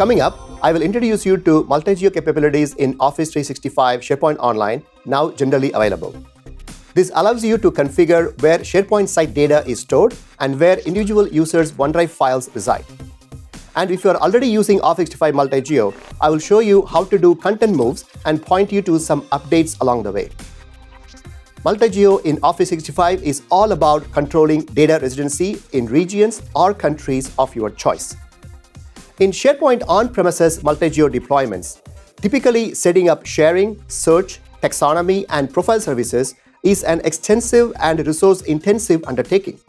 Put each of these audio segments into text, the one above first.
Coming up, I will introduce you to multi-geo capabilities in Office 365 SharePoint Online, now generally available. This allows you to configure where SharePoint site data is stored and where individual users' OneDrive files reside. And if you are already using Office 365 Multi-Geo, I will show you how to do content moves and point you to some updates along the way. Multi-Geo in Office 365 is all about controlling data residency in regions or countries of your choice. In SharePoint on-premises multi-geo deployments, typically setting up sharing, search, taxonomy, and profile services is an extensive and resource-intensive undertaking.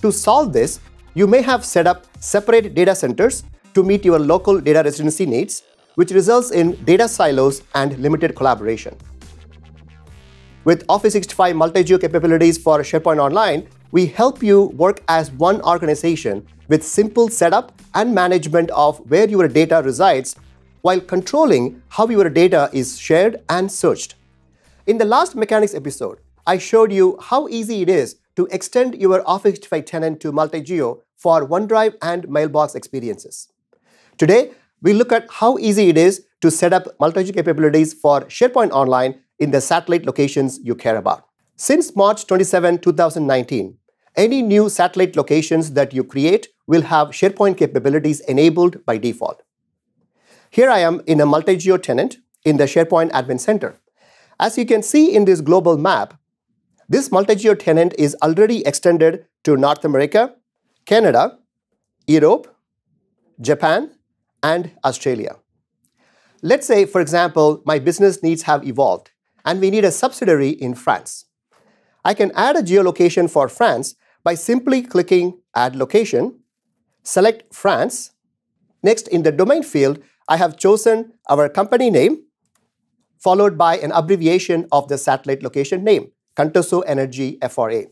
To solve this, you may have set up separate data centers to meet your local data residency needs, which results in data silos and limited collaboration. With Office 365 multi-geo capabilities for SharePoint Online, we help you work as one organization with simple setup and management of where your data resides while controlling how your data is shared and searched. In the last mechanics episode, I showed you how easy it is to extend your Office 365 tenant to multi-geo for OneDrive and Mailbox experiences. Today, we look at how easy it is to set up multi-geo capabilities for SharePoint Online in the satellite locations you care about. Since March 27, 2019, any new satellite locations that you create will have SharePoint capabilities enabled by default. Here I am in a multi-geo tenant in the SharePoint Admin Center. As you can see in this global map, this multi-geo tenant is already extended to North America, Canada, Europe, Japan, and Australia. Let's say, for example, my business needs have evolved and we need a subsidiary in France. I can add a geolocation for France by simply clicking Add Location, select France. Next, in the domain field, I have chosen our company name followed by an abbreviation of the satellite location name, Contoso Energy FRA.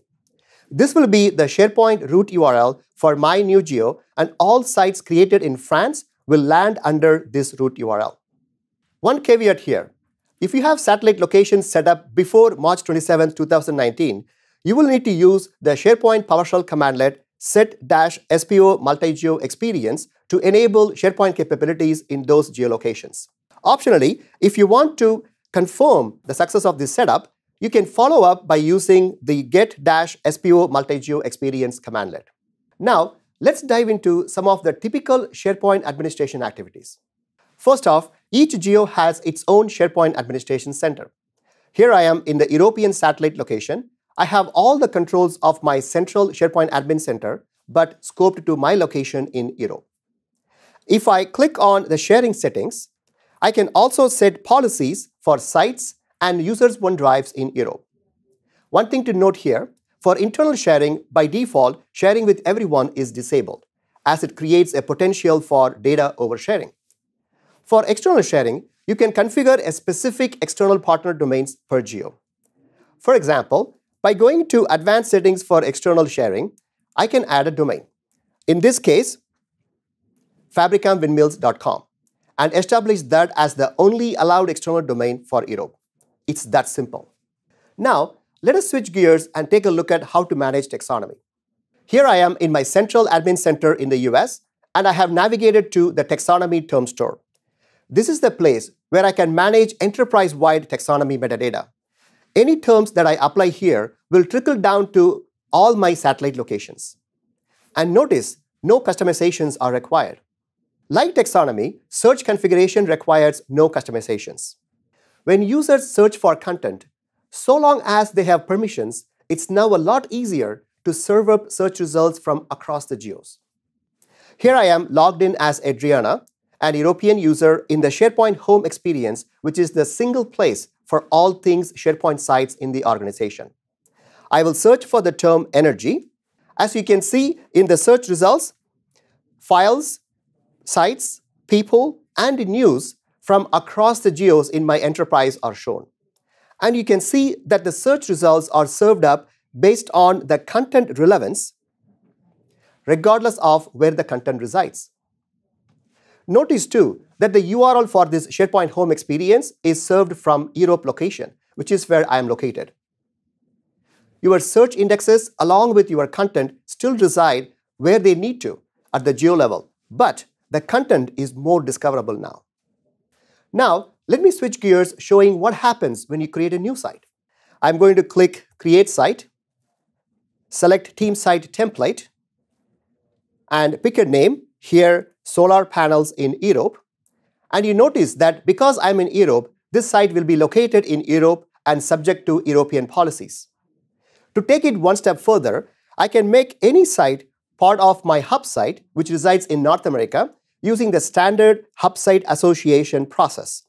This will be the SharePoint root URL for my new geo, and all sites created in France will land under this root URL. One caveat here. If you have satellite locations set up before March 27, 2019, you will need to use the SharePoint PowerShell commandlet set-spo multi-geo experience to enable SharePoint capabilities in those geolocations. Optionally, if you want to confirm the success of this setup, you can follow up by using the get-spo multi-geo experience commandlet. Now, let's dive into some of the typical SharePoint administration activities. First off, each geo has its own SharePoint administration center. Here I am in the European satellite location. I have all the controls of my central SharePoint admin center, but scoped to my location in Europe. If I click on the sharing settings, I can also set policies for sites and users' OneDrives in Europe. One thing to note here, for internal sharing, by default, sharing with everyone is disabled, as it creates a potential for data oversharing. For external sharing, you can configure a specific external partner domains per geo. For example, by going to advanced settings for external sharing, I can add a domain. In this case, fabrikamwindmills.com and establish that as the only allowed external domain for Europe. It's that simple. Now, let us switch gears and take a look at how to manage taxonomy. Here I am in my central admin center in the US, and I have navigated to the taxonomy term store. This is the place where I can manage enterprise-wide taxonomy metadata. Any terms that I apply here will trickle down to all my satellite locations. And notice, no customizations are required. Like taxonomy, search configuration requires no customizations. When users search for content, so long as they have permissions, it's now a lot easier to serve up search results from across the geos. Here I am logged in as Adriana, an European user in the SharePoint Home experience, which is the single place for all things SharePoint sites in the organization. I will search for the term energy. As you can see in the search results, files, sites, people, and news from across the geos in my enterprise are shown. And you can see that the search results are served up based on the content relevance, regardless of where the content resides. Notice too that the URL for this SharePoint home experience is served from Europe location, which is where I am located. Your search indexes along with your content still reside where they need to at the geo level, but the content is more discoverable now. Now, let me switch gears showing what happens when you create a new site. I'm going to click Create Site, select Team Site Template, and pick a name, here Solar Panels in Europe. And you notice that because I'm in Europe, this site will be located in Europe and subject to European policies. To take it one step further, I can make any site part of my hub site, which resides in North America, using the standard hub site association process.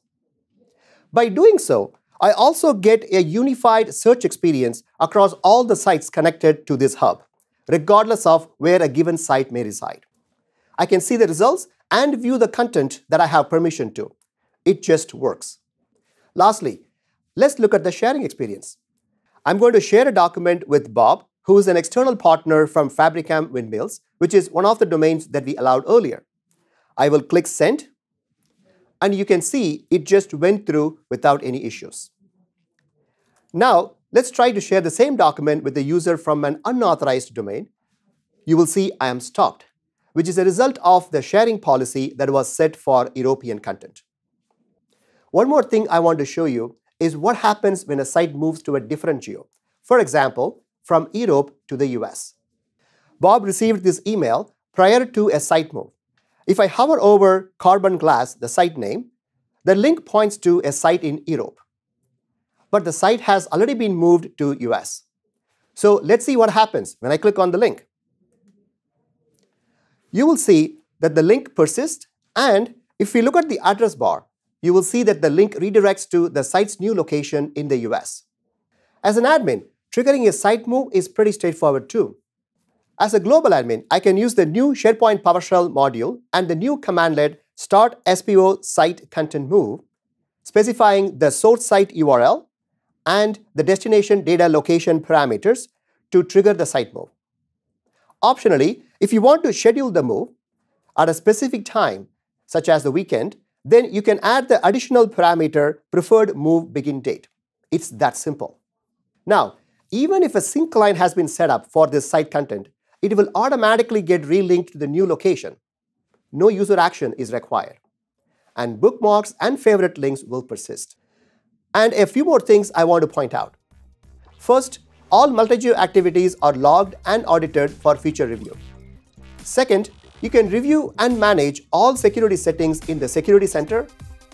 By doing so, I also get a unified search experience across all the sites connected to this hub, regardless of where a given site may reside. I can see the results and view the content that I have permission to. It just works. Lastly, let's look at the sharing experience. I'm going to share a document with Bob, who is an external partner from Fabrikam Windmills, which is one of the domains that we allowed earlier. I will click Send, and you can see it just went through without any issues. Now, let's try to share the same document with the user from an unauthorized domain. You will see I am stopped, which is a result of the sharing policy that was set for European content. One more thing I want to show you is what happens when a site moves to a different geo. For example, from Europe to the US. Bob received this email prior to a site move. If I hover over Carbon Glass, the site name, the link points to a site in Europe. But the site has already been moved to US. So let's see what happens when I click on the link. You will see that the link persists and if we look at the address bar, you will see that the link redirects to the site's new location in the US. As an admin, triggering a site move is pretty straightforward too. As a global admin, I can use the new SharePoint PowerShell module and the new commandlet start SPO site content move, specifying the source site URL and the destination data location parameters to trigger the site move. Optionally, if you want to schedule the move at a specific time, such as the weekend, then you can add the additional parameter preferred move begin date. It's that simple. Now, even if a sync line has been set up for this site content, it will automatically get relinked to the new location. No user action is required. And bookmarks and favorite links will persist. And a few more things I want to point out. First, all multi-geo activities are logged and audited for future review. Second, you can review and manage all security settings in the Security Center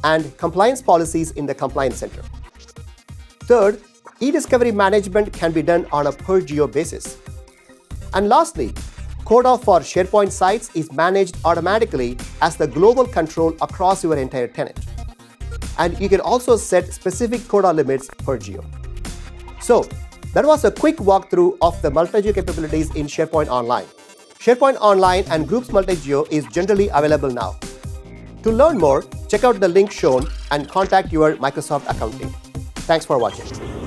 and compliance policies in the Compliance Center. Third, e-discovery management can be done on a per-geo basis. And lastly, quota for SharePoint sites is managed automatically as the global control across your entire tenant. And you can also set specific quota limits per geo. So, that was a quick walkthrough of the multi-geo capabilities in SharePoint Online. SharePoint Online and Groups Multi-Geo is generally available now. To learn more, check out the link shown and contact your Microsoft account team. Thanks for watching.